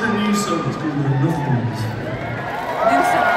It's a new song, it's called The Nothingness.